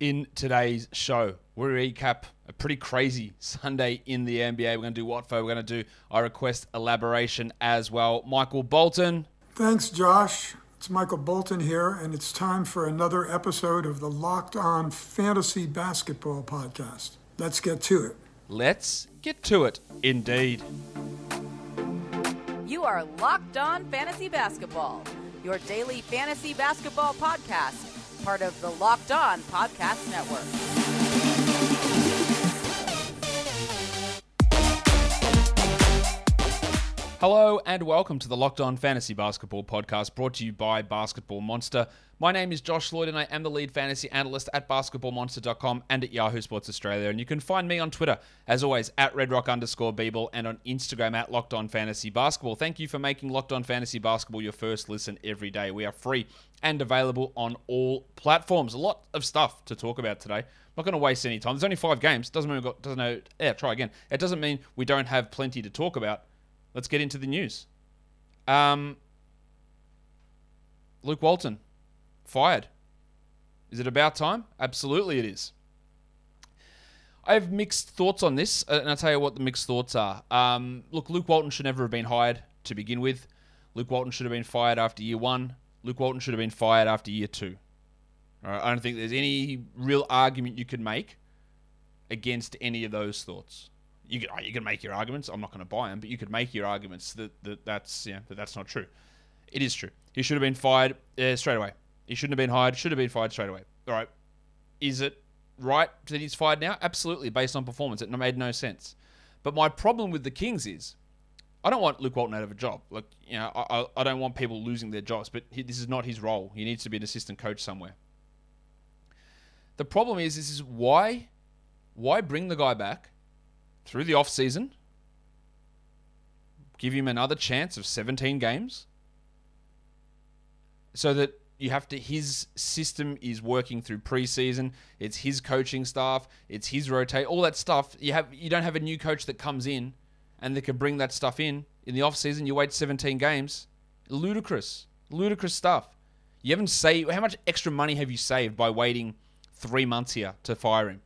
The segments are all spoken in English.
in today's show. We recap a pretty crazy Sunday in the NBA. We're going to do Watford. We're going to do I request elaboration as well. Michael Bolton. Thanks, Josh. It's Michael Bolton here, and it's time for another episode of the Locked On Fantasy Basketball Podcast. Let's get to it. Let's get to it, indeed. You are Locked On Fantasy Basketball, your daily fantasy basketball podcast, part of the Locked On Podcast Network. Hello and welcome to the Locked On Fantasy Basketball Podcast brought to you by Basketball Monster. My name is Josh Lloyd and I am the lead fantasy analyst at basketballmonster.com and at Yahoo Sports Australia. And you can find me on Twitter, as always, at redrock underscore Beeble and on Instagram at Locked On Fantasy Basketball. Thank you for making Locked On Fantasy Basketball your first listen every day. We are free and available on all platforms. A lot of stuff to talk about today. I'm not going to waste any time. There's only five games. Doesn't mean we've got, doesn't know, yeah, try again. It doesn't mean we don't have plenty to talk about. Let's get into the news. Um, Luke Walton fired. Is it about time? Absolutely, it is. I have mixed thoughts on this, uh, and I'll tell you what the mixed thoughts are. Um, look, Luke Walton should never have been hired to begin with. Luke Walton should have been fired after year one. Luke Walton should have been fired after year two. I don't think there's any real argument you could make against any of those thoughts you can, you can make your arguments. I'm not going to buy them, but you could make your arguments that, that that's yeah, that that's not true. It is true. He should have been fired uh, straight away. He shouldn't have been hired. Should have been fired straight away. All right. Is it right that he's fired now? Absolutely, based on performance. It made no sense. But my problem with the Kings is, I don't want Luke Walton out of a job. Like you know, I, I don't want people losing their jobs. But he, this is not his role. He needs to be an assistant coach somewhere. The problem is, this is why, why bring the guy back? Through the off season, give him another chance of 17 games, so that you have to his system is working through preseason. It's his coaching staff. It's his rotate. All that stuff. You have you don't have a new coach that comes in and that can bring that stuff in in the off season. You wait 17 games. Ludicrous, ludicrous stuff. You haven't saved. How much extra money have you saved by waiting three months here to fire him?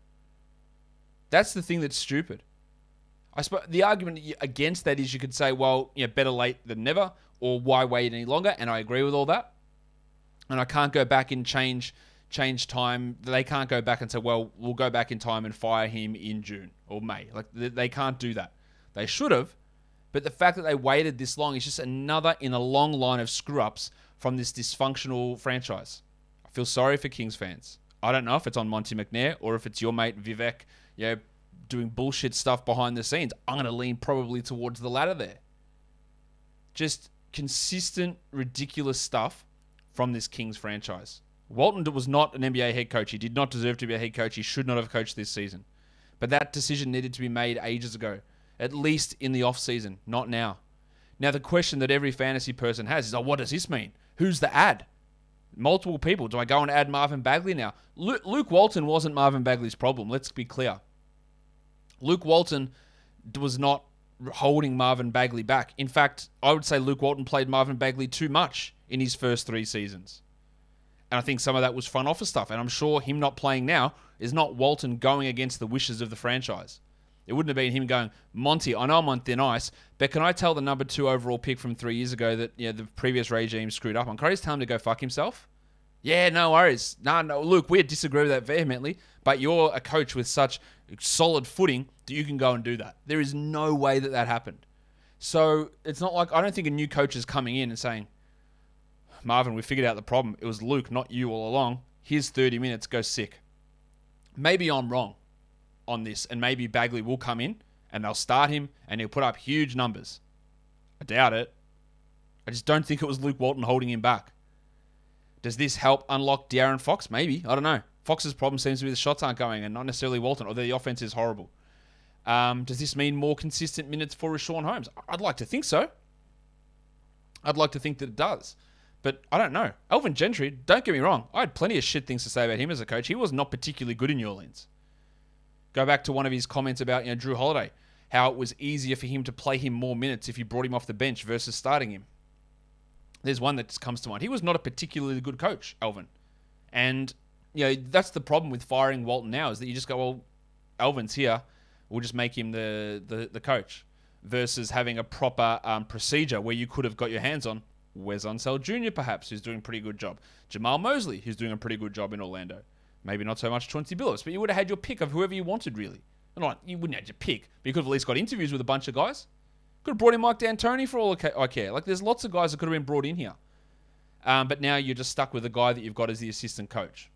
That's the thing that's stupid. I suppose the argument against that is you could say, well, you know, better late than never, or why wait any longer? And I agree with all that. And I can't go back and change change time. They can't go back and say, well, we'll go back in time and fire him in June or May. Like they can't do that. They should have, but the fact that they waited this long is just another in a long line of screw ups from this dysfunctional franchise. I feel sorry for Kings fans. I don't know if it's on Monty McNair or if it's your mate Vivek, you know, doing bullshit stuff behind the scenes. I'm going to lean probably towards the latter there. Just consistent, ridiculous stuff from this Kings franchise. Walton was not an NBA head coach. He did not deserve to be a head coach. He should not have coached this season. But that decision needed to be made ages ago, at least in the off season, not now. Now the question that every fantasy person has is, "Oh, what does this mean? Who's the ad?" Multiple people. Do I go and add Marvin Bagley now? Luke Walton wasn't Marvin Bagley's problem. Let's be clear. Luke Walton was not holding Marvin Bagley back. In fact, I would say Luke Walton played Marvin Bagley too much in his first three seasons. And I think some of that was front office stuff. And I'm sure him not playing now is not Walton going against the wishes of the franchise. It wouldn't have been him going, Monty, I know I'm on thin ice, but can I tell the number two overall pick from three years ago that you know, the previous regime screwed up on? Can I just tell him to go fuck himself? Yeah, no worries. No, no, Luke, we disagree with that vehemently, but you're a coach with such solid footing that you can go and do that. There is no way that that happened. So it's not like I don't think a new coach is coming in and saying, Marvin, we figured out the problem. It was Luke, not you all along. Here's 30 minutes, go sick. Maybe I'm wrong on this, and maybe Bagley will come in and they'll start him and he'll put up huge numbers. I doubt it. I just don't think it was Luke Walton holding him back. Does this help unlock De'Aaron Fox? Maybe. I don't know. Fox's problem seems to be the shots aren't going and not necessarily Walton, although the offense is horrible. Um, does this mean more consistent minutes for Richaun Holmes? I'd like to think so. I'd like to think that it does. But I don't know. Alvin Gentry, don't get me wrong, I had plenty of shit things to say about him as a coach. He was not particularly good in New Orleans. Go back to one of his comments about you know Jrue Holiday, how it was easier for him to play him more minutes if you brought him off the bench versus starting him. There's one that comes to mind. He was not a particularly good coach, Alvin. And you know, that's the problem with firing Walton now is that you just go, well, Alvin's here, we'll just make him the the, the coach, versus having a proper um, procedure where you could have got your hands on Wes Unseld Jr. perhaps, who's doing a pretty good job, Jamahl Mosley, who's doing a pretty good job in Orlando. Maybe not so much Chauncey Billups, but you would have had your pick of whoever you wanted, really. Not you wouldn't have had your pick, but you could have at least got interviews with a bunch of guys. Could have brought in Mike D'Antoni for all I care. Like there's lots of guys that could have been brought in here. Um, but now you're just stuck with the guy that you've got as the assistant coach.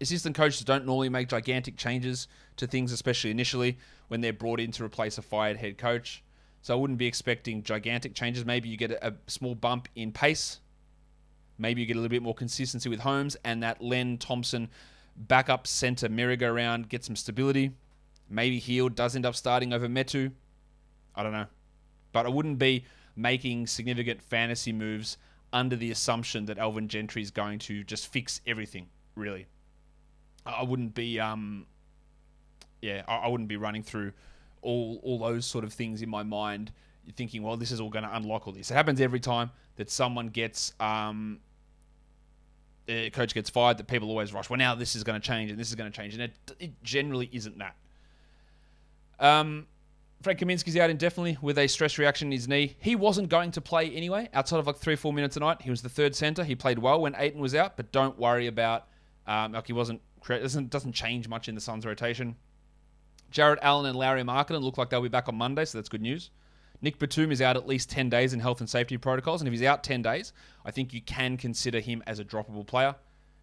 Assistant coaches don't normally make gigantic changes to things, especially initially when they're brought in to replace a fired head coach. So I wouldn't be expecting gigantic changes. Maybe you get a, a small bump in pace. Maybe you get a little bit more consistency with Holmes and that Len Thompson backup center merry-go-round get some stability. Maybe Hield does end up starting over Metu. I don't know. But I wouldn't be making significant fantasy moves under the assumption that Alvin Gentry is going to just fix everything, really. I wouldn't be, um, yeah, I wouldn't be running through all all those sort of things in my mind, thinking, well, this is all going to unlock all this. It happens every time that someone gets, um, a coach gets fired, that people always rush. Well, now this is going to change and this is going to change, and it it generally isn't that. Um, Frank Kaminsky's out indefinitely with a stress reaction in his knee. He wasn't going to play anyway, outside of like three or four minutes a night. He was the third center. He played well when Ayton was out, but don't worry about um, like he wasn't doesn't doesn't change much in the Suns' rotation. Jarrett Allen and Lauri Markkanen look like they'll be back on Monday, so that's good news. Nick Batum is out at least 10 days in health and safety protocols, and if he's out 10 days, I think you can consider him as a droppable player.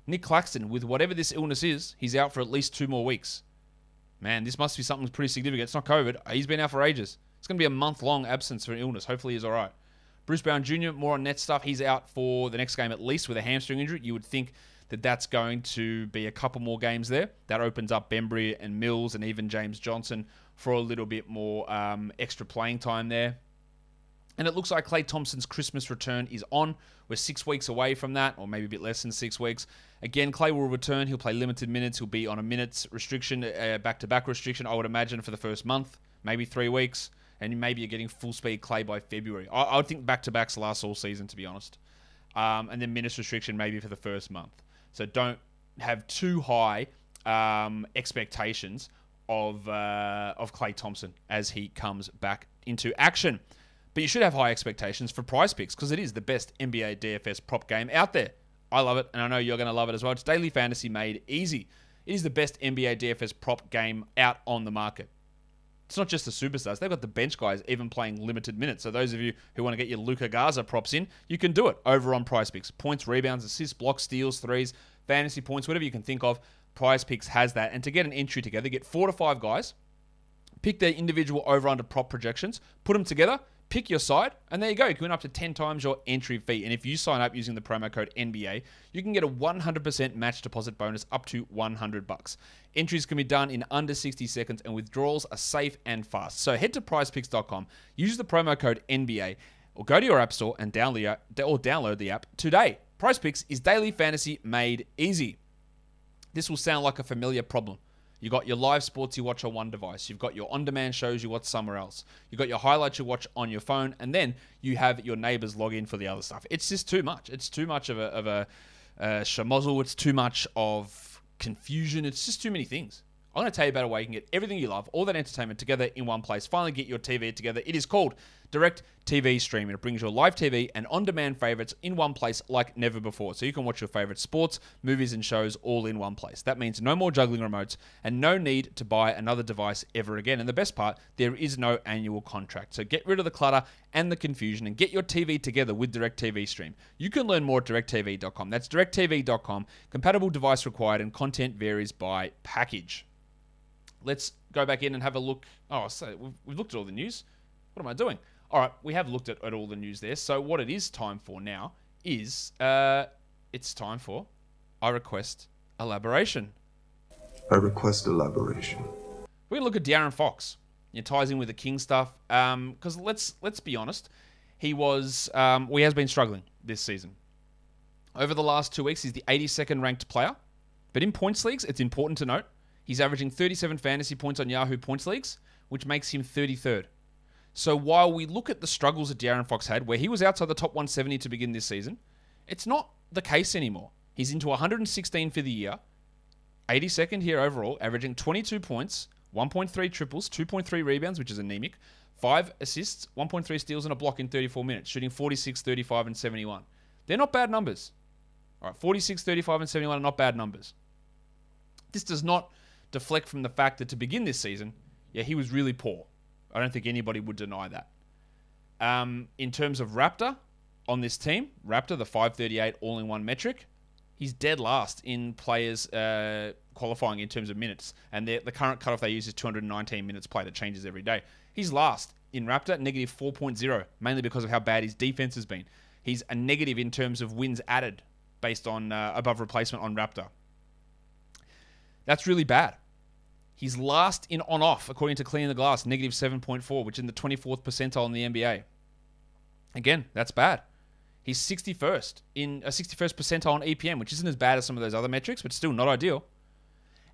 Nic Claxton, with whatever this illness is, he's out for at least two more weeks. Man, this must be something pretty significant. It's not COVID. He's been out for ages. It's going to be a month long absence for an illness. Hopefully, he's all right. Bruce Brown Jr., more on net stuff. He's out for the next game at least with a hamstring injury. You would think that that's going to be a couple more games there. That opens up Bembry and Mills and even James Johnson for a little bit more um, extra playing time there. And it looks like Klay Thompson's Christmas return is on. We're six weeks away from that, or maybe a bit less than six weeks. Again, Klay will return. He'll play limited minutes. He'll be on a minutes restriction, back to back restriction, I would imagine, for the first month, maybe three weeks. And maybe you're getting full speed Klay by February. I, I would think back to backs last all season, to be honest. Um, and then minutes restriction maybe for the first month. So don't have too high um, expectations of uh, of Klay Thompson as he comes back into action. But you should have high expectations for Prize Picks because it is the best NBA DFS prop game out there. I love it, and I know you're going to love it as well. It's daily fantasy made easy. It is the best NBA DFS prop game out on the market. It's not just the superstars. They've got the bench guys even playing limited minutes. So those of you who want to get your Luka Garza props in, you can do it over on Prize Picks. Points, rebounds, assists, blocks, steals, threes, fantasy points, whatever you can think of. Prize Picks has that. And to get an entry together, get four to five guys, pick their individual over under prop projections, put them together, pick your side, and there you go. You can win up to 10 times your entry fee. And if you sign up using the promo code NBA, you can get a 100% match deposit bonus up to 100 bucks. Entries can be done in under 60 seconds and withdrawals are safe and fast. So head to prizepicks.com, use the promo code NBA, or go to your app store and download or download the app today. Prize Picks is daily fantasy made easy. This will sound like a familiar problem. You got your live sports you watch on one device. You've got your on-demand shows you watch somewhere else. You've got your highlights you watch on your phone, and then you have your neighbors log in for the other stuff. It's just too much. It's too much of a of a uh. It's too much of confusion. It's just too many things. I'm going to tell you about a way you can get everything you love, all that entertainment together in one place. Finally, get your TV together. It is called Direct TV Streaming. It brings your live TV and on demand favorites in one place like never before. So you can watch your favorite sports, movies, and shows all in one place. That means no more juggling remotes and no need to buy another device ever again. And the best part, there is no annual contract. So get rid of the clutter and the confusion and get your TV together with Direct TV Stream. You can learn more at directtv.com. That's directtv.com. Compatible device required and content varies by package let's go back in and have a look. Oh, so we've looked at all the news. What am I doing? All right, we have looked at, at all the news there. So what it is time for now is uh, it's time for I request elaboration. I request elaboration. We're gonna look at De'Aaron Fox. It ties in with the King stuff. Because um, let's let's be honest, he was um, he has been struggling this season. Over the last two weeks, he's the 82nd ranked player. But in points leagues, it's important to note He's averaging 37 fantasy points on Yahoo points leagues, which makes him 33rd. So while we look at the struggles that De'Aaron Fox had, where he was outside the top 170 to begin this season, it's not the case anymore. He's into 116 for the year, 82nd here overall, averaging 22 points, 1.3 triples, 2.3 rebounds, which is anemic, 5 assists, 1.3 steals, and a block in 34 minutes, shooting 46, 35, and 71. They're not bad numbers. All right, 46, 35, and 71 are not bad numbers. This does not deflect from the fact that to begin this season, yeah, he was really poor. I don't think anybody would deny that. Um, in terms of Raptor on this team, Raptor, the 538 all in one metric, he's dead last in players uh, qualifying in terms of minutes. And the current cutoff they use is 219 minutes play that changes every day. He's last in Raptor, negative 4.0, mainly because of how bad his defense has been. He's a negative in terms of wins added based on uh, above replacement on Raptor. That's really bad. He's last in on off, according to Clean the Glass, negative 7.4, which is in the 24th percentile in the NBA. Again, that's bad. He's 61st in uh, a 61st percentile on EPM, which isn't as bad as some of those other metrics, but still not ideal.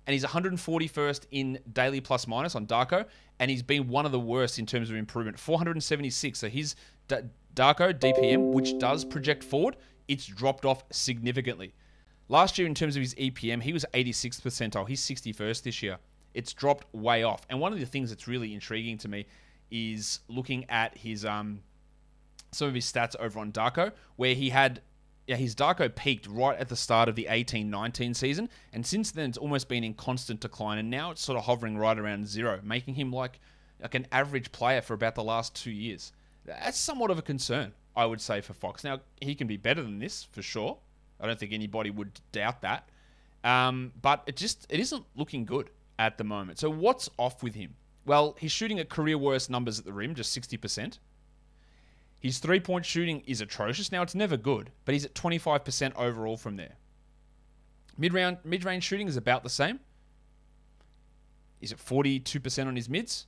And he's 141st in daily plus minus on Darko, and he's been one of the worst in terms of improvement, 476. So his D- Darko DPM, which does project forward, it's dropped off significantly. Last year, in terms of his EPM, he was 86th percentile. He's 61st this year. It's dropped way off. And one of the things that's really intriguing to me is looking at his um, some of his stats over on Darko, where he had yeah, his Darko peaked right at the start of the 18-19 season, and since then it's almost been in constant decline, and now it's sort of hovering right around zero, making him like like an average player for about the last two years. That's somewhat of a concern, I would say, for Fox. Now he can be better than this for sure. I don't think anybody would doubt that, um, but it just it isn't looking good at the moment. So what's off with him? Well, he's shooting at career worst numbers at the rim, just sixty percent. His three point shooting is atrocious. Now, it's never good, but he's at 25% overall from there. Mid range shooting is about the same. He's at 42% on his mids,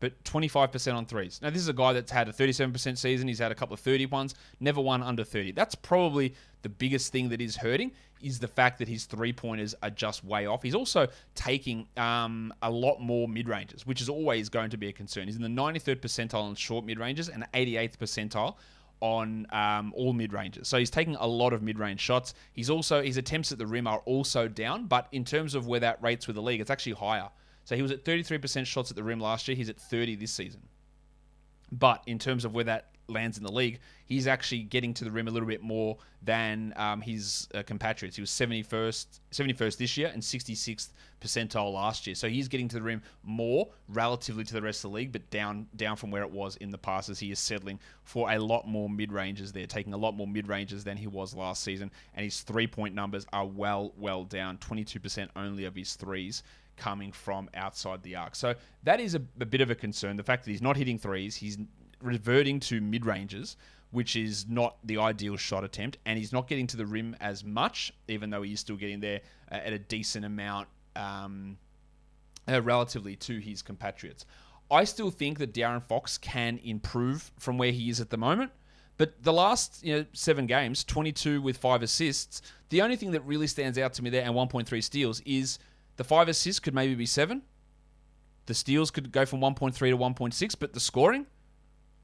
but 25% on threes. Now, this is a guy that's had a 37% season. He's had a couple of 30 ones, never won under 30. That's probably the biggest thing that is hurting is the fact that his three pointers are just way off. He's also taking um, a lot more mid ranges, which is always going to be a concern. He's in the 93rd percentile on short mid ranges and 88th percentile on um, all mid ranges. So he's taking a lot of mid range shots. He's also his attempts at the rim are also down, but in terms of where that rates with the league, it's actually higher. So he was at 33% shots at the rim last year. He's at 30 this season. But in terms of where that lands in the league, he's actually getting to the rim a little bit more than um, his uh, compatriots. He was 71st, 71st this year and 66th percentile last year. So he's getting to the rim more relatively to the rest of the league, but down down from where it was in the past as he is settling for a lot more mid ranges there, taking a lot more mid ranges than he was last season. And his three point numbers are well, well down 22% only of his threes coming from outside the arc. So that is a, a, bit of a concern. The fact that he's not hitting threes, he's reverting to mid ranges, which is not the ideal shot attempt, and he's not getting to the rim as much, even though he is still getting there uh, at a decent amount um, uh, relatively to his compatriots. I still think that De'Aaron Fox can improve from where he is at the moment. But the last you know, seven games, 22 with five assists, the only thing that really stands out to me there and 1.3 steals is the five assists could maybe be seven. The steals could go from 1.3 to 1.6, but the scoring,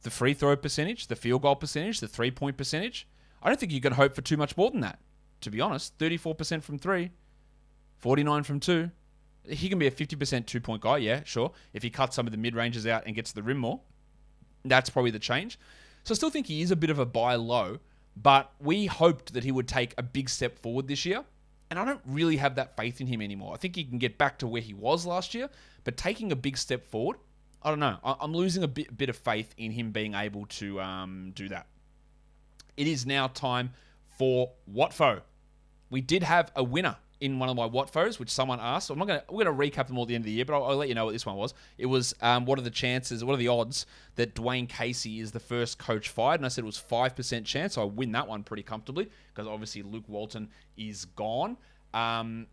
the free throw percentage, the field goal percentage, the three point percentage. I don't think you can hope for too much more than that, to be honest. 34% from three, 49 from two. He can be a 50% two point guy, yeah, sure. If he cuts some of the mid ranges out and gets to the rim more, that's probably the change. So I still think he is a bit of a buy low, but we hoped that he would take a big step forward this year. And I don't really have that faith in him anymore. I think he can get back to where he was last year, but taking a big step forward, I don't know. I'm losing a bit, bit of faith in him being able to um, do that. It is now time for Watfo. We did have a winner in one of my Watfos, which someone asked. So I'm not going to. We're going to recap them all at the end of the year, but I'll, I'll let you know what this one was. It was um, what are the chances? What are the odds that Dwane Casey is the first coach fired? And I said it was five percent chance. So I win that one pretty comfortably because obviously Luke Walton is gone. Um,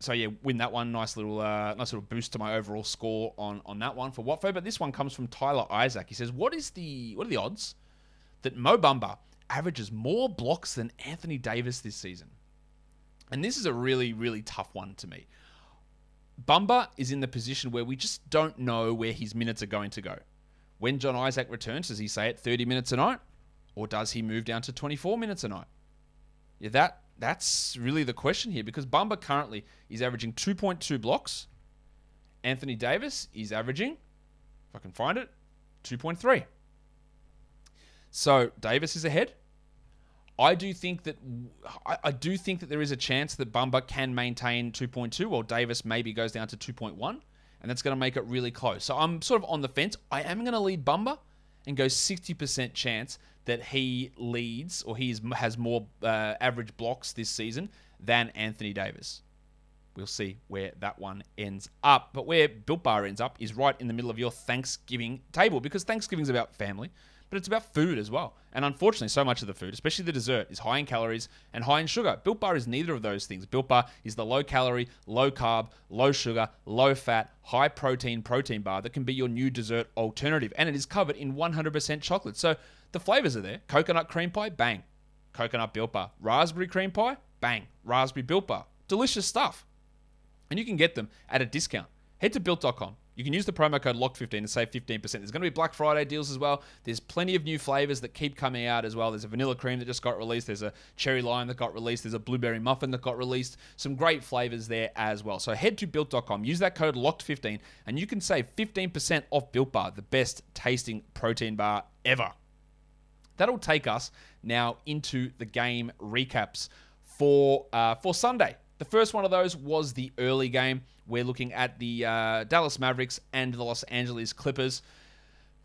so yeah, win that one. Nice little, uh, nice little boost to my overall score on on that one for Watford. But this one comes from Tyler Isaac. He says, "What is the what are the odds that Mo Bamba averages more blocks than Anthony Davis this season?" And this is a really really tough one to me. Bamba is in the position where we just don't know where his minutes are going to go. When John Isaac returns, does he say it 30 minutes a night, or does he move down to 24 minutes a night? Yeah, that that's really the question here because Bamba currently is averaging 2.2 blocks. Anthony Davis is averaging, if I can find it, 2.3. So Davis is ahead. I do think that I, I do think that there is a chance that Bamba can maintain 2.2, while Davis maybe goes down to 2.1, and that's going to make it really close. So I'm sort of on the fence. I am going to lead Bamba and go 60% chance that he leads or he is, has more uh, average blocks this season than Anthony Davis. We'll see where that one ends up. But where Built Bar ends up is right in the middle of your Thanksgiving table because Thanksgiving's about family, but it's about food as well. And unfortunately, so much of the food, especially the dessert, is high in calories and high in sugar. Built Bar is neither of those things. Built Bar is the low calorie, low carb, low sugar, low fat, high protein protein bar that can be your new dessert alternative. And it is covered in 100% chocolate. So the flavors are there. Coconut cream pie, bang. Coconut Built Bar. Raspberry cream pie, bang. Raspberry Built Bar. Delicious stuff and you can get them at a discount. Head to built.com. You can use the promo code LOCK15 to save 15%. There's going to be Black Friday deals as well. There's plenty of new flavors that keep coming out as well. There's a vanilla cream that just got released. There's a cherry lime that got released. There's a blueberry muffin that got released. Some great flavors there as well. So head to built.com, use that code LOCKed15, and you can save 15% off Built Bar, the best tasting protein bar ever. That'll take us now into the game recaps for uh, for Sunday. The first one of those was the early game. We're looking at the uh, Dallas Mavericks and the Los Angeles Clippers.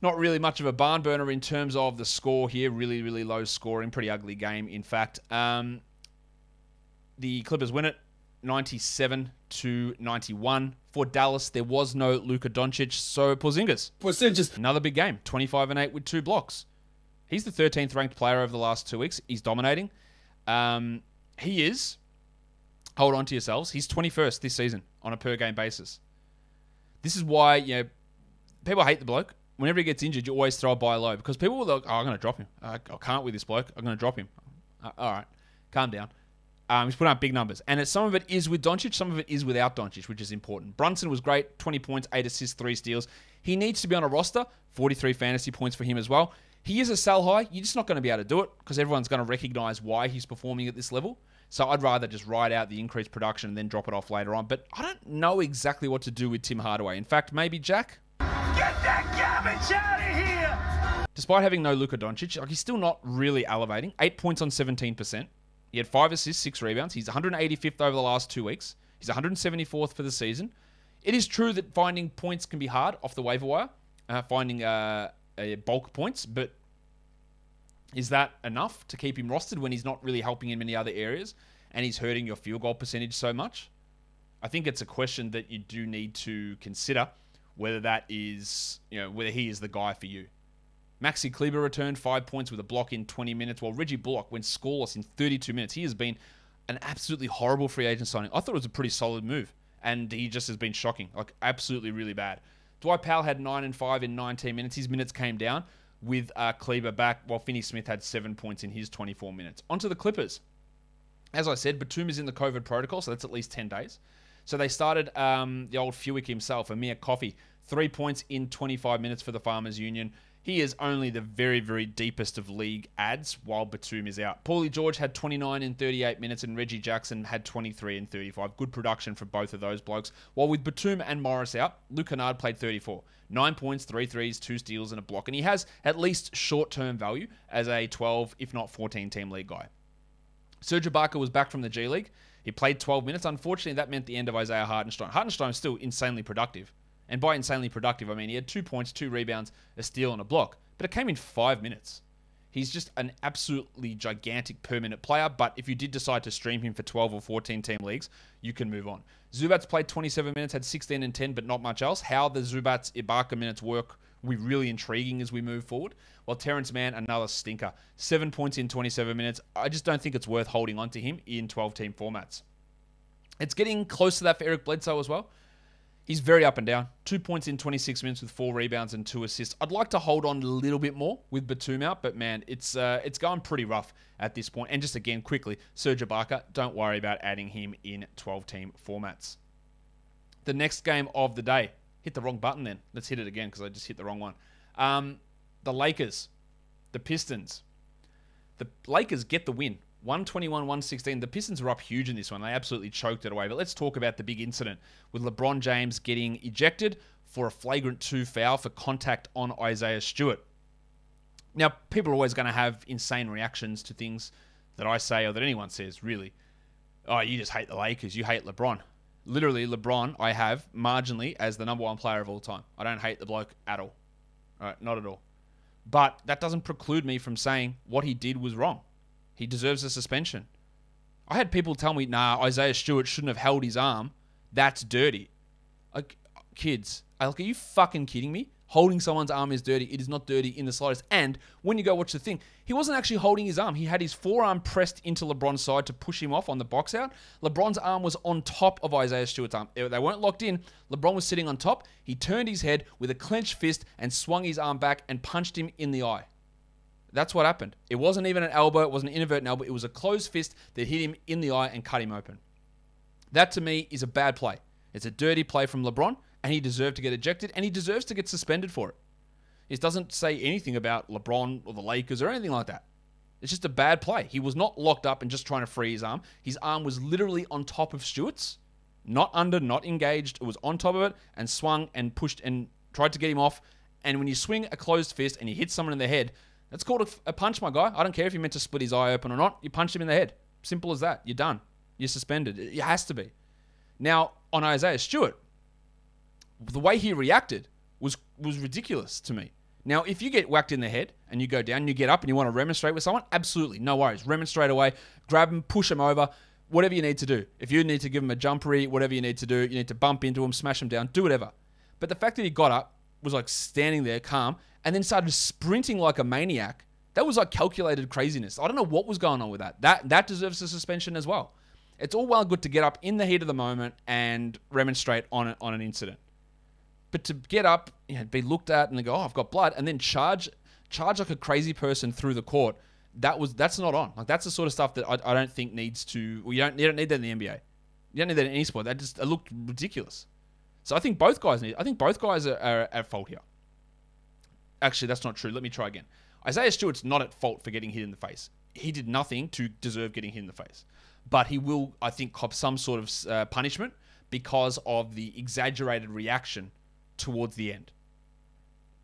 Not really much of a barn burner in terms of the score here. Really, really low scoring. Pretty ugly game, in fact. Um, the Clippers win it 97 to 91. For Dallas, there was no Luka Doncic, so Porzingis. Porzingis. Another big game, 25 and 8 with two blocks. He's the 13th ranked player over the last two weeks. He's dominating. Um, he is hold on to yourselves. He's 21st this season on a per game basis. This is why you know people hate the bloke. Whenever he gets injured, you always throw a buy low because people will like, oh, I'm going to drop him. I, can't with this bloke. I'm going to drop him. Uh, all right, calm down. Um, he's putting up big numbers, and it, some of it is with Doncic, some of it is without Doncic, which is important. Brunson was great, 20 points, 8 assists, 3 steals. He needs to be on a roster, 43 fantasy points for him as well. He is a sell high. You're just not going to be able to do it because everyone's going to recognize why he's performing at this level. So I'd rather just ride out the increased production and then drop it off later on. But I don't know exactly what to do with Tim Hardaway. In fact, maybe Jack. Get that garbage out of here! Despite having no Luka Doncic, like he's still not really elevating. Eight points on 17%. He had five assists, six rebounds. He's 185th over the last two weeks. He's 174th for the season. It is true that finding points can be hard off the waiver wire, uh, finding uh, bulk points, but is that enough to keep him rostered when he's not really helping in many other areas and he's hurting your field goal percentage so much? I think it's a question that you do need to consider whether that is, you know, whether he is the guy for you. Maxi Kleber returned five points with a block in 20 minutes, while Reggie Bullock went scoreless in 32 minutes. He has been an absolutely horrible free agent signing. I thought it was a pretty solid move, and he just has been shocking, like absolutely really bad. Dwight Powell had nine and five in 19 minutes. His minutes came down, with uh, Kleber back, while Finney Smith had seven points in his 24 minutes. Onto the Clippers. As I said, Batum is in the COVID protocol, so that's at least 10 days. So they started um, the old Fewick himself, Amir Coffey, three points in 25 minutes for the Farmers Union. He is only the very, very deepest of league ads while Batum is out. Paulie George had 29 in 38 minutes, and Reggie Jackson had 23 in 35. Good production for both of those blokes. While with Batum and Morris out, Luke Kennard played 34. Nine points, three threes, two steals, and a block. And he has at least short term value as a 12, if not 14 team league guy. Serge Ibaka was back from the G League. He played 12 minutes. Unfortunately, that meant the end of Isaiah Hartenstein. Hartenstein is still insanely productive. And by insanely productive, I mean he had two points, two rebounds, a steal, and a block. But it came in five minutes. He's just an absolutely gigantic per minute player. But if you did decide to stream him for 12 or 14 team leagues, you can move on. Zubac played 27 minutes, had 16 and 10, but not much else. How the Zubac Ibaka minutes work will be really intriguing as we move forward. While Terance Mann, another stinker. Seven points in 27 minutes. I just don't think it's worth holding on to him in 12 team formats. It's getting close to that for Eric Bledsoe as well. He's very up and down. Two points in 26 minutes with four rebounds and two assists. I'd like to hold on a little bit more with Batum out, but man, it's uh, it's going pretty rough at this point. And just again, quickly, Serge Ibaka, don't worry about adding him in 12 team formats. The next game of the day. Hit the wrong button then. Let's hit it again because I just hit the wrong one. Um, the Lakers, the Pistons. The Lakers get the win 121 116. The Pistons were up huge in this one. They absolutely choked it away. But let's talk about the big incident with LeBron James getting ejected for a flagrant two foul for contact on Isaiah Stewart. Now, people are always going to have insane reactions to things that I say or that anyone says, really. Oh, you just hate the Lakers. You hate LeBron. Literally, LeBron, I have marginally as the number one player of all time. I don't hate the bloke at all. All right, not at all. But that doesn't preclude me from saying what he did was wrong. He deserves a suspension. I had people tell me, nah, Isaiah Stewart shouldn't have held his arm. That's dirty. Like, kids, like, are you fucking kidding me? Holding someone's arm is dirty. It is not dirty in the slightest. And when you go watch the thing, he wasn't actually holding his arm. He had his forearm pressed into LeBron's side to push him off on the box out. LeBron's arm was on top of Isaiah Stewart's arm. They weren't locked in. LeBron was sitting on top. He turned his head with a clenched fist and swung his arm back and punched him in the eye. That's what happened. It wasn't even an elbow. It wasn't an inadvertent elbow. It was a closed fist that hit him in the eye and cut him open. That to me is a bad play. It's a dirty play from LeBron, and he deserved to get ejected, and he deserves to get suspended for it. It doesn't say anything about LeBron or the Lakers or anything like that. It's just a bad play. He was not locked up and just trying to free his arm. His arm was literally on top of Stewart's, not under, not engaged. It was on top of it and swung and pushed and tried to get him off. And when you swing a closed fist and you hit someone in the head, that's called a, a punch, my guy. I don't care if you meant to split his eye open or not. You punch him in the head. Simple as that. You're done. You're suspended. It has to be. Now, on Isaiah Stewart, the way he reacted was was ridiculous to me. Now, if you get whacked in the head and you go down, you get up and you want to remonstrate with someone, absolutely, no worries. Remonstrate away, grab him, push him over, whatever you need to do. If you need to give him a jumpery, whatever you need to do, you need to bump into him, smash him down, do whatever. But the fact that he got up, was like standing there calm, and then started sprinting like a maniac, that was like calculated craziness. I don't know what was going on with that. That that deserves a suspension as well. It's all well and good to get up in the heat of the moment and remonstrate on on an incident. But to get up, you know, be looked at and go, "Oh, I've got blood," and then charge, charge like a crazy person through the court. That was that's not on. Like that's the sort of stuff that I, I don't think needs to. Well, you don't you don't need that in the NBA. You don't need that in any sport. That just looked ridiculous. So I think both guys need. I think both guys are, are at fault here. Actually, that's not true. Let me try again. Isaiah Stewart's not at fault for getting hit in the face. He did nothing to deserve getting hit in the face, but he will, I think, cop some sort of uh, punishment because of the exaggerated reaction towards the end.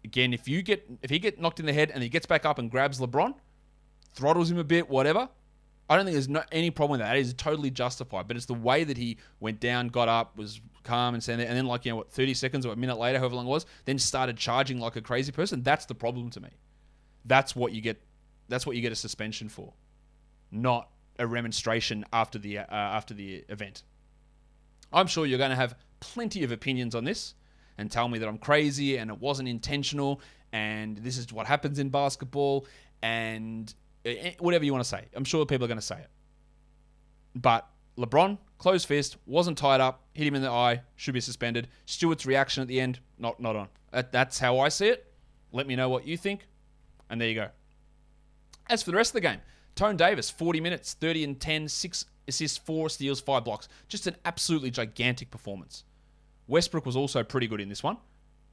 Again, if you get if he get knocked in the head and he gets back up and grabs LeBron, throttles him a bit, whatever. I don't think there's no, any problem with that. It is totally justified. But it's the way that he went down, got up, was calm and standing, and then like you know what, 30 seconds or a minute later, however long it was, then started charging like a crazy person. That's the problem to me. That's what you get. That's what you get a suspension for, not a remonstration after the uh, after the event. I'm sure you're going to have plenty of opinions on this and tell me that I'm crazy and it wasn't intentional and this is what happens in basketball and whatever you want to say. I'm sure people are going to say it. But LeBron, closed fist, wasn't tied up, hit him in the eye, should be suspended. Stewart's reaction at the end, not not on. That, that's how I see it. Let me know what you think. And there you go. As for the rest of the game, Tone Davis, 40 minutes, 30 and 10, 6 assists, 4 steals, 5 blocks. Just an absolutely gigantic performance. Westbrook was also pretty good in this one,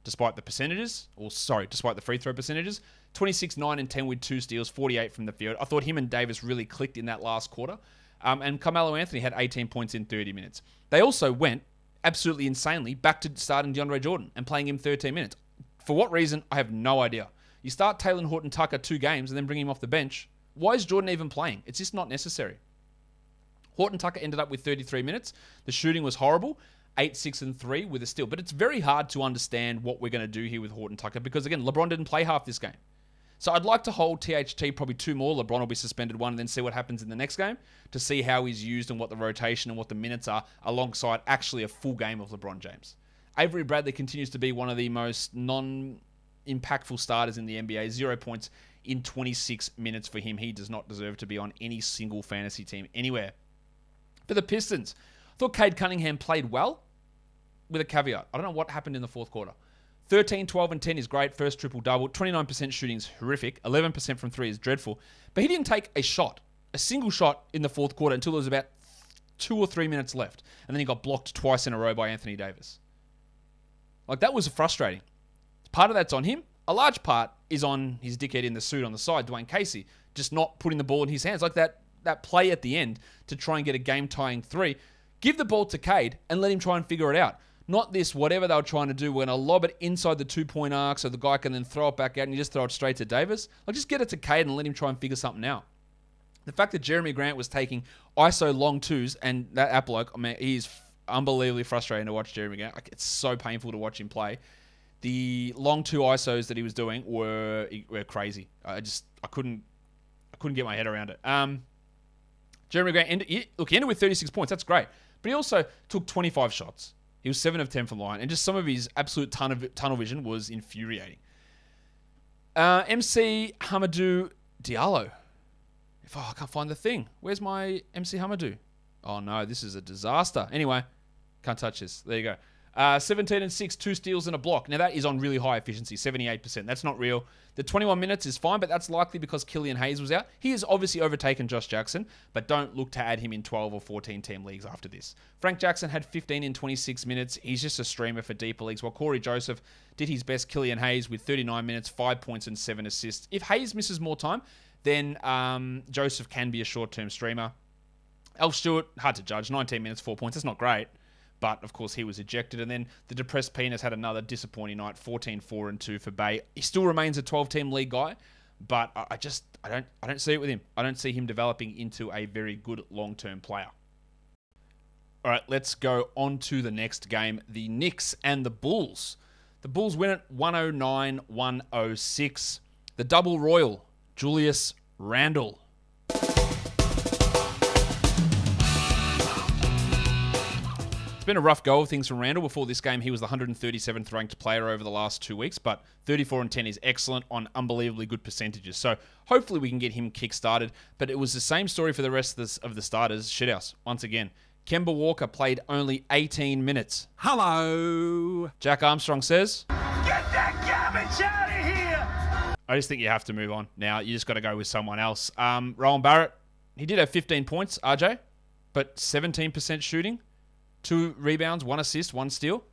despite the percentages, or sorry, despite the free throw percentages. 26, 9, and 10 with 2 steals, 48 from the field. I thought him and Davis really clicked in that last quarter. Um, and Carmelo Anthony had 18 points in 30 minutes. They also went absolutely insanely back to starting DeAndre Jordan and playing him 13 minutes. For what reason, I have no idea. You start Talen Horton Tucker two games and then bring him off the bench. Why is Jordan even playing? It's just not necessary. Horton Tucker ended up with 33 minutes. The shooting was horrible. 8, 6, and 3 with a steal. But it's very hard to understand what we're going to do here with Horton Tucker because, again, LeBron didn't play half this game. So I'd like to hold THT probably two more. LeBron will be suspended one and then see what happens in the next game to see how he's used and what the rotation and what the minutes are alongside actually a full game of LeBron James. Avery Bradley continues to be one of the most non impactful starters in the NBA. Zero points in 26 minutes for him. He does not deserve to be on any single fantasy team anywhere. For the Pistons, I thought Cade Cunningham played well with a caveat. I don't know what happened in the fourth quarter. 13, 12, and 10 is great. First triple double. 29% shooting is horrific. 11% from three is dreadful. But he didn't take a shot, a single shot in the fourth quarter until there was about two or three minutes left. And then he got blocked twice in a row by Anthony Davis. Like, that was frustrating. Part of that's on him. A large part is on his dickhead in the suit on the side, Dwane Casey, just not putting the ball in his hands. Like that, that play at the end to try and get a game tying three, give the ball to Cade and let him try and figure it out. Not this whatever they were trying to do. We're going to lob it inside the two point arc so the guy can then throw it back out and you just throw it straight to Davis. Like just get it to Cade and let him try and figure something out. The fact that Jerami Grant was taking ISO long twos and that app bloke, I mean, he's unbelievably frustrating to watch Jerami Grant. Like, it's so painful to watch him play. The long two ISOs that he was doing were were crazy. I just I couldn't I couldn't get my head around it. Um, Jerami Grant ended, he, look, he ended with 36 points. That's great, but he also took 25 shots. He was seven of 10 from line, and just some of his absolute ton of tunnel vision was infuriating. Uh, MC Hamidou Diallo if oh, I can't find the thing. Where's my MC Hamidou? Oh no, this is a disaster. Anyway, can't touch this. There you go. Uh, 17 and 6, two steals and a block. Now that is on really high efficiency, 78%. That's not real. The 21 minutes is fine, but that's likely because Killian Hayes was out. He has obviously overtaken Josh Jackson, but don't look to add him in 12 or 14 team leagues after this. Frank Jackson had 15 in 26 minutes. He's just a streamer for deeper leagues, while Cory Joseph did his best. Killian Hayes with 39 minutes, 5 points, and 7 assists. If Hayes misses more time, then um, Joseph can be a short term streamer. Alf Stewart, hard to judge. 19 minutes, 4 points. That's not great. But of course, he was ejected. And then the depressed penis had another disappointing night 14 4 and 2 for Bey. He still remains a 12 team league guy. But I just I don't I don't see it with him. I don't see him developing into a very good long term player. All right, let's go on to the next game. The Knicks and the Bulls. The Bulls win it 109 106. The double royal Julius Randle. Been a rough go of things from Randle. Before this game, he was the 137th ranked player over the last two weeks, but 34 and 10 is excellent on unbelievably good percentages. So hopefully we can get him kick started. But it was the same story for the rest of the, of the starters. Shithouse, once again. Kemba Walker played only 18 minutes. Hello. Jack Armstrong says. Get that garbage out of here! I just think you have to move on now. You just got to go with someone else. Um, Rowan Barrett, he did have 15 points, RJ, but 17% shooting, two rebounds, one assist, one steal.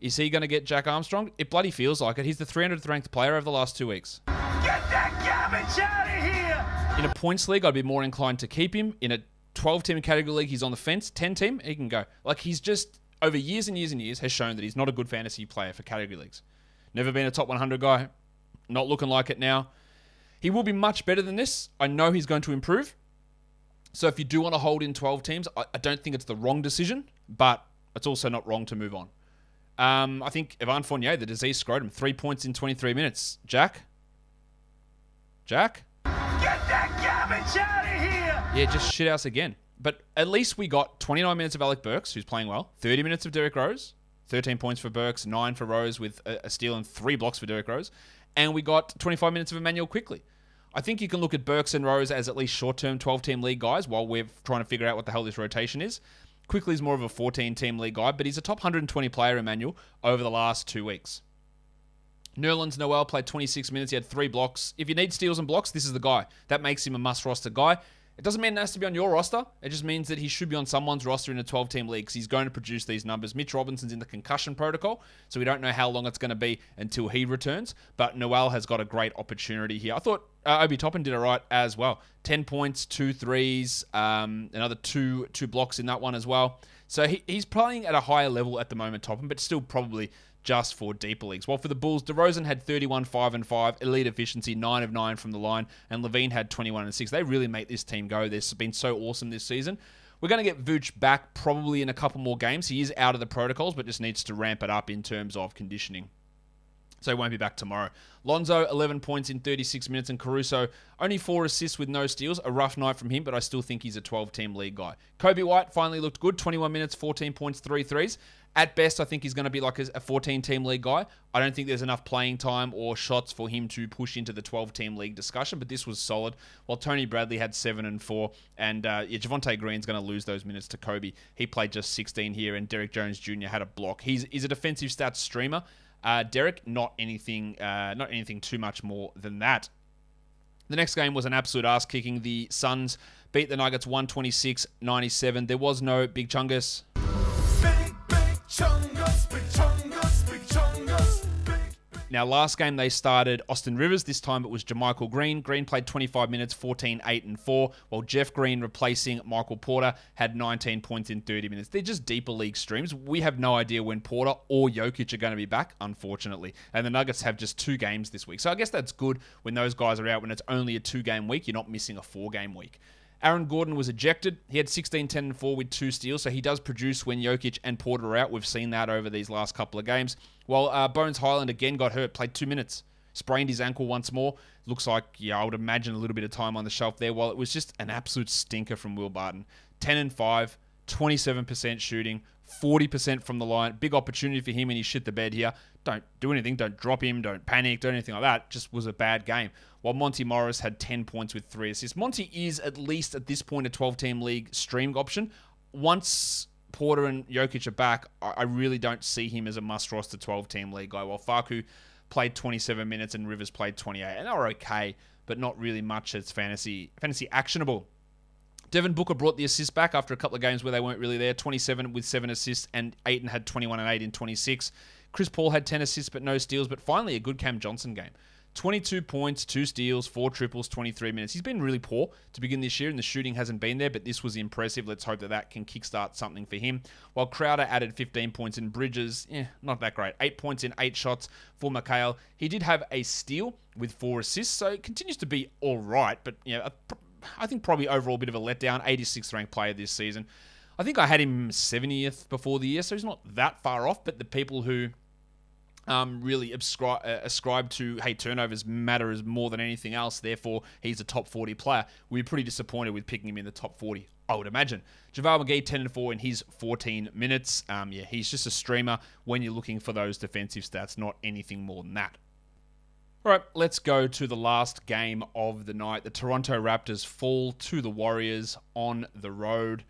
Is he going to get Jack Armstrong? It bloody feels like it. He's the 300th ranked player over the last two weeks. Get that garbage out of here! In a points league, I'd be more inclined to keep him. In a 12 team category league, he's on the fence. 10 team, he can go. Like, he's just, over years and years and years, has shown that he's not a good fantasy player for category leagues. Never been a top 100 guy, not looking like it now. He will be much better than this. I know he's going to improve. So if you do want to hold in 12 teams, I, I don't think it's the wrong decision, but it's also not wrong to move on. Um, I think Evan Fournier, the disease scrotum, three points in 23 minutes. Jack? Jack? Get that garbage out of here! Yeah, just shit house again. But at least we got 29 minutes of Alec Burks, who's playing well, 30 minutes of Derrick Rose, 13 points for Burks, 9 for Rose with a, a steal and 3 blocks for Derrick Rose, and we got 25 minutes of Immanuel Quickley. I think you can look at Burks and Rose as at least short term 12 team league guys while we're trying to figure out what the hell this rotation is. Quickley is more of a 14 team league guy, but he's a top 120 player, Immanuel, over the last two weeks. Nerlens Noel played 26 minutes. He had three blocks. If you need steals and blocks, this is the guy. That makes him a must roster guy. It doesn't mean it has to be on your roster. It just means that he should be on someone's roster in a 12 team league because he's going to produce these numbers. Mitch Robinson's in the concussion protocol, so we don't know how long it's going to be until he returns. But Noel has got a great opportunity here. I thought uh, Obi Toppin did it right as well. 10 points, two threes, um, another two two blocks in that one as well. So he, he's playing at a higher level at the moment, Toppin, but still probably just for deeper leagues. While for the Bulls, DeRozan had 31, 5 and 5, elite efficiency, 9 of 9 from the line, and LaVine had 21 and 6. They really make this team go. They've been so awesome this season. We're going to get Vooch back probably in a couple more games. He is out of the protocols, but just needs to ramp it up in terms of conditioning. So he won't be back tomorrow. Lonzo, 11 points in 36 minutes, and Caruso, only four assists with no steals. A rough night from him, but I still think he's a 12 team league guy. Coby White finally looked good 21 minutes, 14 points, three threes. At best, I think he's going to be like a 14 team league guy. I don't think there's enough playing time or shots for him to push into the 12 team league discussion, but this was solid. While Tony Bradley had 7 and 4, and uh, yeah, Javonte Green's going to lose those minutes to Coby. He played just 16 here, and Derrick Jones Jr. had a block. He's, he's a defensive stats streamer. Uh, Derrick, not anything, uh, not anything too much more than that. The next game was an absolute ass kicking. The Suns beat the Nuggets 126 97. There was no Big Chungus. Big, big chungus, big chungus, Now, last game they started Austin Rivers. This time it was JaMychal Green. Green played 25 minutes, 14, 8, and 4, while Jeff Green, replacing Michael Porter, had 19 points in 30 minutes. They're just deeper league streams. We have no idea when Porter or Jokic are going to be back, unfortunately. And the Nuggets have just two games this week. So I guess that's good when those guys are out, when it's only a two game week. You're not missing a four game week. Aaron Gordon was ejected. He had 16, 10, and 4 with two steals, so he does produce when Jokic and Porter are out. We've seen that over these last couple of games. While uh, Bones Hyland again got hurt, played two minutes, sprained his ankle once more. Looks like, yeah, I would imagine a little bit of time on the shelf there. While it was just an absolute stinker from Will Barton. 10 and 5, 27% shooting, 40% from the line. Big opportunity for him, and he shit the bed here. Don't do anything. Don't drop him. Don't panic. don't anything like that. Just was a bad game while Monte Morris had 10 points with three assists. Monte is, at least at this point, a 12 team league stream option. Once Porter and Jokic are back, I really don't see him as a must roster 12 team league guy. While Facu played 27 minutes and Rivers played 28, and they were okay, but not really much as fantasy fantasy actionable. Devin Booker brought the assist back after a couple of games where they weren't really there. 27 with seven assists, and Ayton had 21 and 8 in 26. Chris Paul had 10 assists but no steals, but finally a good Cam Johnson game. 22 points, two steals, four triples, 23 minutes. He's been really poor to begin this year, and the shooting hasn't been there, but this was impressive. Let's hope that that can kickstart something for him. While Crowder added 15 points in Bridges, eh, not that great. Eight points in eight shots for Mikal. He did have a steal with four assists, so it continues to be all right, but you know, I think probably overall a bit of a letdown. 86th ranked player this season. I think I had him 70th before the year, so he's not that far off, but the people who um, really ascribe, uh, ascribe to, hey, turnovers matter as more than anything else, therefore he's a top 40 player. We're pretty disappointed with picking him in the top 40, I would imagine. JaVale McGee, 10 and 4 in his 14 minutes. Um, yeah, he's just a streamer when you're looking for those defensive stats, not anything more than that. All right, let's go to the last game of the night. The Toronto Raptors fall to the Warriors on the road.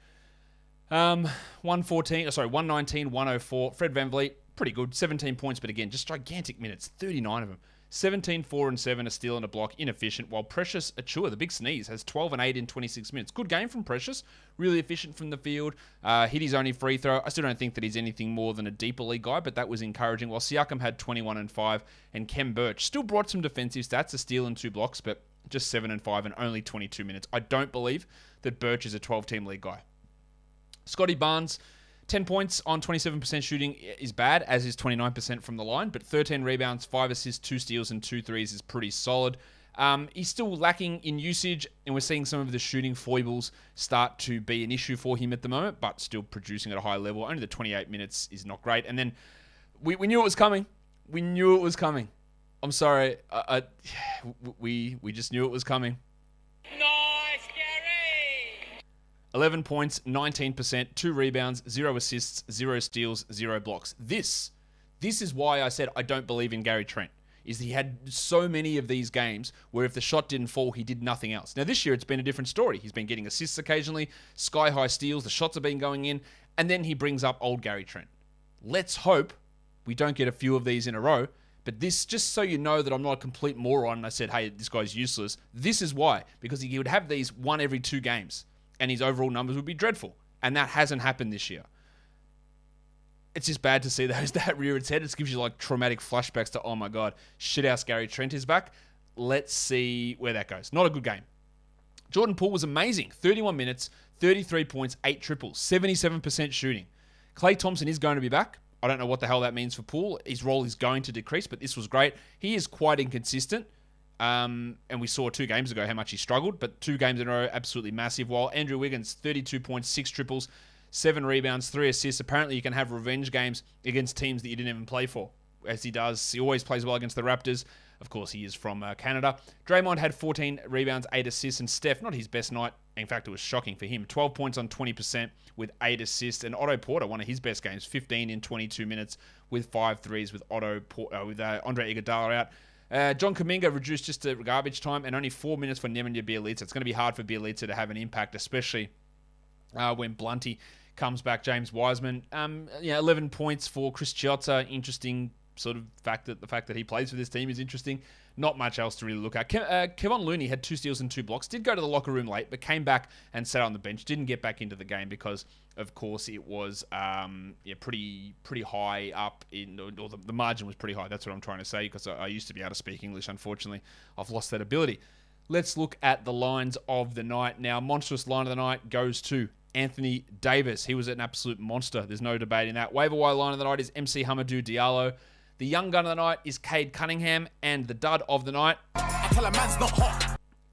Um, 114, sorry, 119, 104. Fred VanVleet, pretty good. 17 points, but again, just gigantic minutes. 39 of them. 17, 4 and 7, a steal and a block, inefficient. While Precious Achiuwa, the big sneeze, has 12 and 8 in 26 minutes. Good game from Precious. Really efficient from the field. Uh, hit his only free throw. I still don't think that he's anything more than a deeper league guy, but that was encouraging. While Siakam had 21 and 5, and Khem Birch still brought some defensive stats, a steal and two blocks, but just 7 and 5 and only 22 minutes. I don't believe that Birch is a 12 team league guy. Scottie Barnes 10 points on 27% shooting is bad, as is 29% from the line, but 13 rebounds, 5 assists, 2 steals, and 2 threes is pretty solid. Um, he's still lacking in usage, and we're seeing some of the shooting foibles start to be an issue for him at the moment, but still producing at a high level. Only the 28 minutes is not great. And then we, we knew it was coming. We knew it was coming. I'm sorry. I, I, we, we just knew it was coming. 11 points, 19%, 2 rebounds, 0 assists, 0 steals, 0 blocks. This, this is why I said I don't believe in Gary Trent. Is he had so many of these games where if the shot didn't fall, he did nothing else. Now this year it's been a different story. He's been getting assists occasionally, sky high steals, the shots have been going in, and then he brings up old Gary Trent. Let's hope we don't get a few of these in a row. But this, just so you know that I'm not a complete moron, I said, hey, this guy's useless. This is why, because he would have these one every two games and his overall numbers would be dreadful. And that hasn't happened this year. It's just bad to see those that rear its head. It gives you like traumatic flashbacks to, oh my God, shithouse Gary Trent is back. Let's see where that goes. Not a good game. Jordan Poole was amazing. 31 minutes, 33 points, 8 triples, 77% shooting. Klay Thompson is going to be back. I don't know what the hell that means for Poole. His role is going to decrease, but this was great. He is quite inconsistent. Um, and we saw two games ago how much he struggled, but two games in a row, absolutely massive. While Andrew Wiggins, 32 points, six triples, seven rebounds, three assists. Apparently, you can have revenge games against teams that you didn't even play for, as he does. He always plays well against the Raptors. Of course, he is from uh, Canada. Draymond had 14 rebounds, eight assists, and Steph, not his best night. In fact, it was shocking for him. 12 points on 20% with eight assists. And Otto Porter, one of his best games, 15 in 22 minutes with five threes with Otto uh, with uh, Andre Iguodala out. Uh, John Kuminga reduced just to garbage time and only four minutes for Nemanja Bjelica. It's going to be hard for Bjelica to have an impact, especially uh, when Blunty comes back. James Wiseman, um, yeah, 11 points for Chris Chiozza. Interesting sort of fact that the fact that he plays for this team is interesting. Not much else to really look at. Ke- uh, Kevon Looney had two steals and two blocks. Did go to the locker room late, but came back and sat on the bench. Didn't get back into the game because, of course, it was um, yeah pretty pretty high up in or the, the margin was pretty high. That's what I'm trying to say because I, I used to be able to speak English. Unfortunately, I've lost that ability. Let's look at the lines of the night now. Monstrous line of the night goes to Anthony Davis. He was an absolute monster. There's no debating that. Waiver wire line of the night is MC Hamidou Diallo. The young gun of the night is Cade Cunningham. And the dud of the night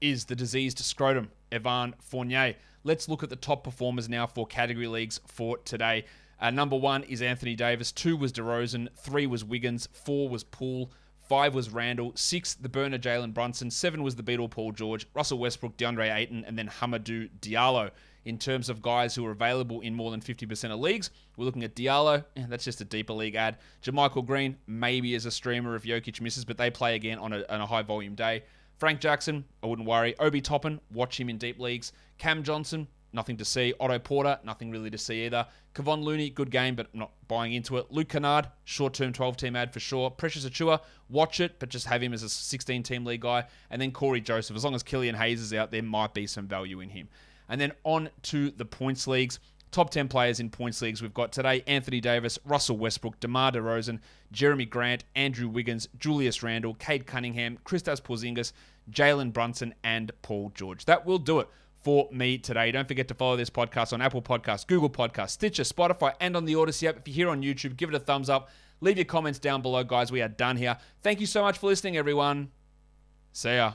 is the diseased scrotum, Evan Fournier. Let's look at the top performers now for category leagues for today. Uh, number one is Anthony Davis. Two was DeRozan. Three was Wiggins. Four was Poole. Five was Randle. Six, the burner Jalen Brunson. Seven was the Beetle Paul George. Russell Westbrook, DeAndre Ayton, and then Hamidou Diallo. In terms of guys who are available in more than 50% of leagues, we're looking at Diallo. Eh, that's just a deeper league ad. JaMychal Green, maybe as a streamer if Jokic misses, but they play again on a, on a high volume day. Frank Jackson, I wouldn't worry. Obi Toppin, watch him in deep leagues. Cam Johnson, nothing to see. Otto Porter, nothing really to see either. Kevon Looney, good game, but not buying into it. Luke Kennard, short term 12 team ad for sure. Precious Achiuwa, watch it, but just have him as a 16 team league guy. And then Cory Joseph, as long as Killian Hayes is out, there might be some value in him. And then on to the points leagues. Top 10 players in points leagues we've got today Anthony Davis, Russell Westbrook, DeMar DeRozan, Jerami Grant, Andrew Wiggins, Julius Randle, Cade Cunningham, Kristaps Porzingis, Jalen Brunson, and Paul George. That will do it for me today. Don't forget to follow this podcast on Apple Podcasts, Google Podcasts, Stitcher, Spotify, and on the Audacy app. If you're here on YouTube, give it a thumbs up. Leave your comments down below, guys. We are done here. Thank you so much for listening, everyone. See ya.